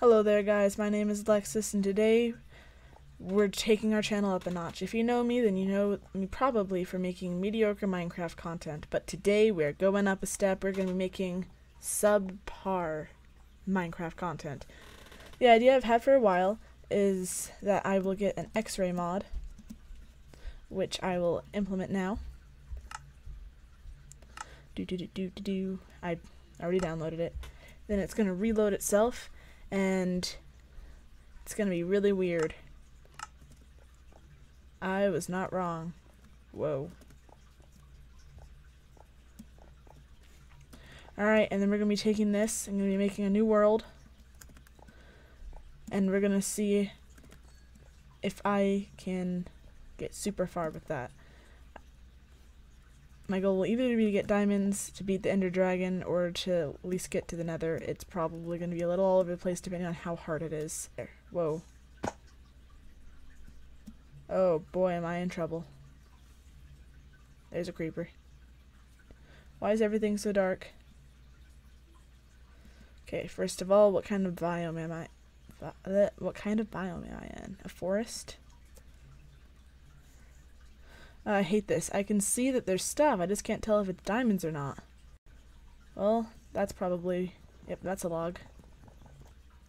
Hello there guys, my name is Alexis and today we're taking our channel up a notch. If you know me, then you know me probably for making mediocre Minecraft content, but today we're going up a step, we're going to be making subpar Minecraft content. The idea I've had for a while is that I will get an x-ray mod, which I will implement now. Do do do do do do. I already downloaded it. Then it's going to reload itself and it's gonna be really weird. I was not wrong. Whoa. Alright, and then we're gonna be taking this, I'm gonna be making a new world. And we're gonna see if I can get super far with that. My goal will either be to get diamonds to beat the Ender Dragon or to at least get to the Nether. It's probably going to be a little all over the place depending on how hard it is. There. Whoa. Oh boy, am I in trouble. There's a creeper. Why is everything so dark? Okay, first of all, what kind of biome am I? What kind of biome am I in? A forest? Uh, I hate this. I can see that there's stuff. I just can't tell if it's diamonds or not. Well, that's probably... Yep, that's a log.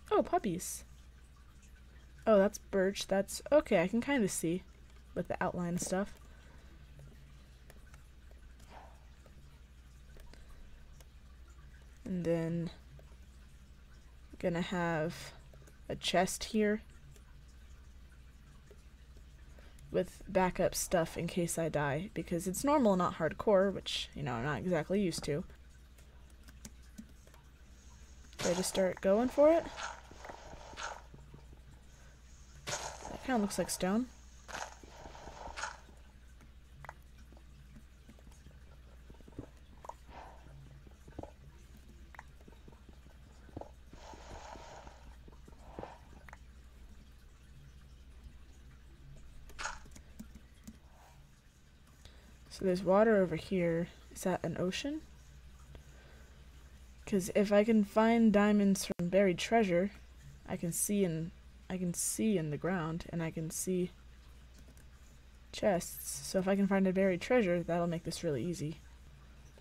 Oh, puppies. Oh, that's birch. That's... Okay, I can kind of see with the outline stuff. And then... Gonna have a chest here with backup stuff in case I die, because it's normal, not hardcore, which, you know, I'm not exactly used to. I just start going for it? That kind of looks like stone. So there's water over here. Is that an ocean? Because if I can find diamonds from buried treasure, I can see in I can see in the ground and I can see chests. So if I can find a buried treasure, that'll make this really easy.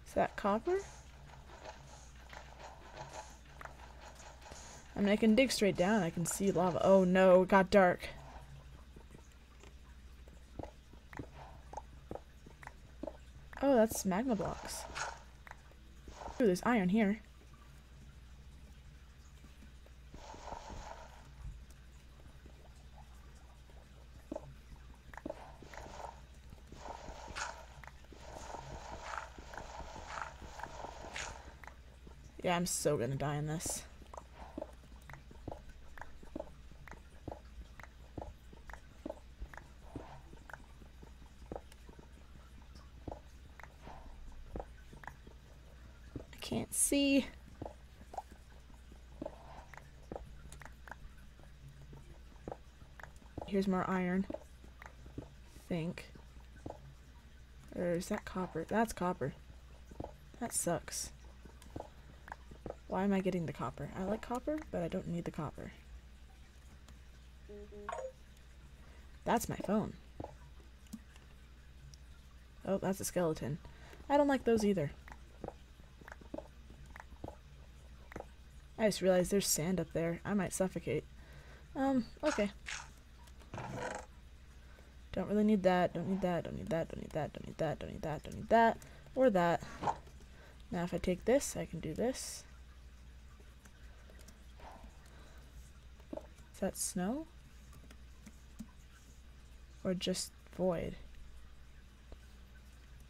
Is that copper? I mean, I can dig straight down. I can see lava. Oh no, it got dark. Oh, that's magma blocks. Ooh, there's iron here. Yeah, I'm so gonna die in this. Can't see. Here's more iron. I think. Or is that copper? That's copper. That sucks. Why am I getting the copper? I like copper, but I don't need the copper. Mm-hmm. That's my phone. Oh, that's a skeleton. I don't like those either. I just realized there's sand up there. I might suffocate. Um, okay. Don't really need that, don't need that, don't need that, don't need that, don't need that, don't need that, don't need that, or that. Now if I take this, I can do this. Is that snow? Or just void?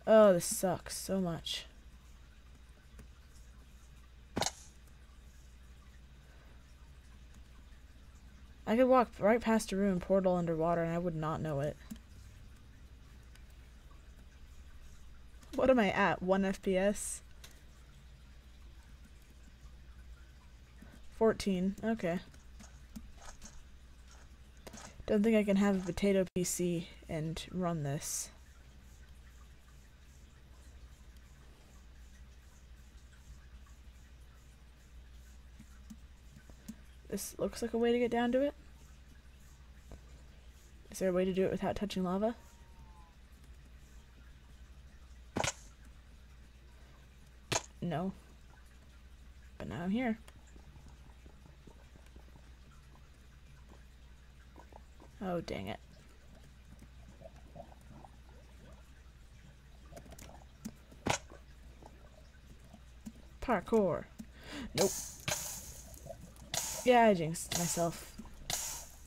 Oh, this sucks so much. I could walk right past a ruined portal underwater and I would not know it. What am I at? 1 FPS? 14. Okay. Don't think I can have a potato PC and run this. This looks like a way to get down to it. Is there a way to do it without touching lava? No. But now I'm here. Oh, dang it. Parkour. Nope. Yeah, I jinxed myself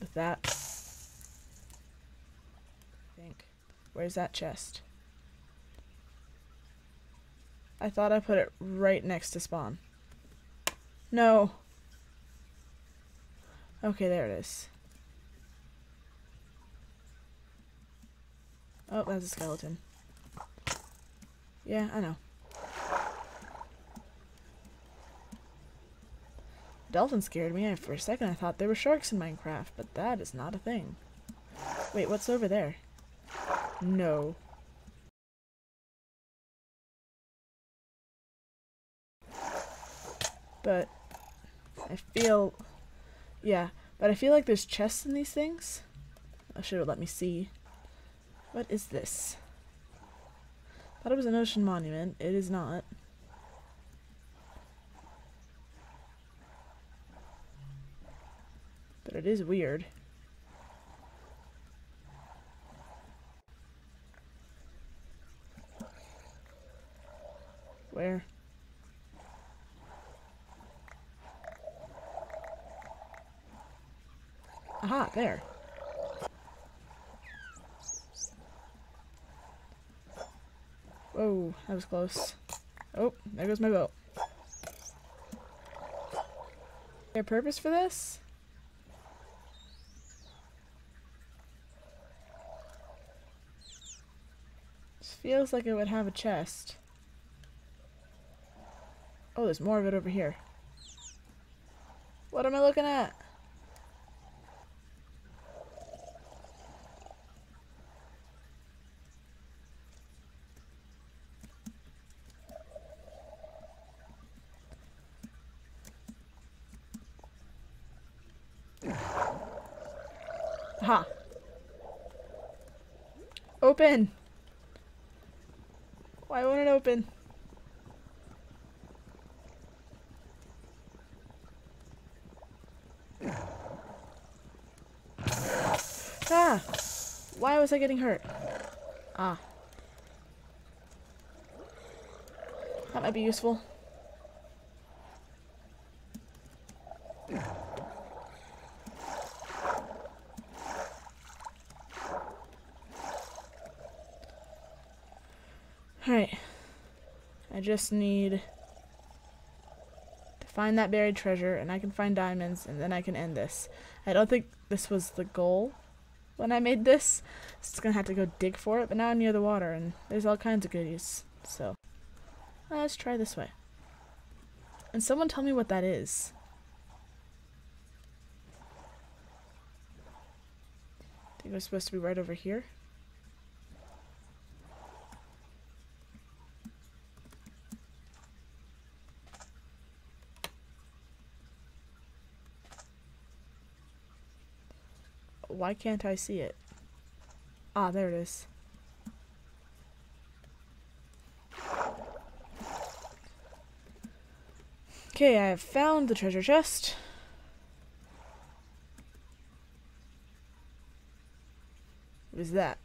with that. I think. Where's that chest? I thought I put it right next to spawn. No. Okay, there it is. Oh, that's a skeleton. Yeah, I know. Dolphin scared me. For a second, I thought there were sharks in Minecraft, but that is not a thing. Wait, what's over there? No. But I feel, yeah, but I feel like there's chests in these things. Oh, I should have let me see. What is this? Thought it was an ocean monument. It is not. But it is weird. Where? Aha, there. Whoa, that was close. Oh, there goes my boat. A purpose for this? Feels like it would have a chest. Oh, there's more of it over here. What am I looking at? Aha. Open. Why won't it open? Ah! Why was I getting hurt? Ah. That might be useful. Alright. I just need to find that buried treasure, and I can find diamonds, and then I can end this. I don't think this was the goal when I made this. It's gonna have to go dig for it, but now I'm near the water, and there's all kinds of goodies. So, uh, let's try this way. And someone tell me what that is. I think it was supposed to be right over here. Why can't I see it? Ah, there it is. Okay, I have found the treasure chest. What is that?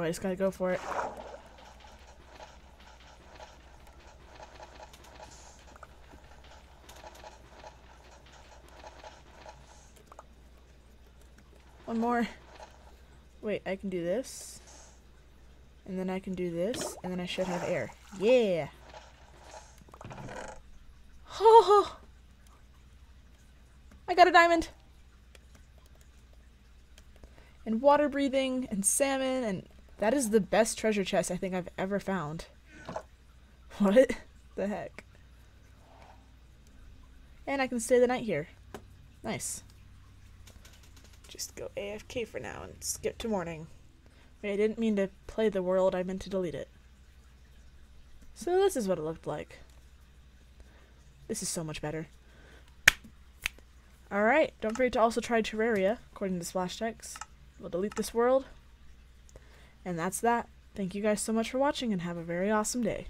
Oh, I just gotta go for it. One more. Wait, I can do this. And then I can do this. And then I should have air. Yeah! Oh! I got a diamond! And water breathing and salmon and that is the best treasure chest I think I've ever found. What the heck? And I can stay the night here. Nice. Just go AFK for now and skip to morning. Wait, I didn't mean to play the world, I meant to delete it. So this is what it looked like. This is so much better. Alright, don't forget to also try Terraria, according to splash text. We'll delete this world. And that's that. Thank you guys so much for watching and have a very awesome day.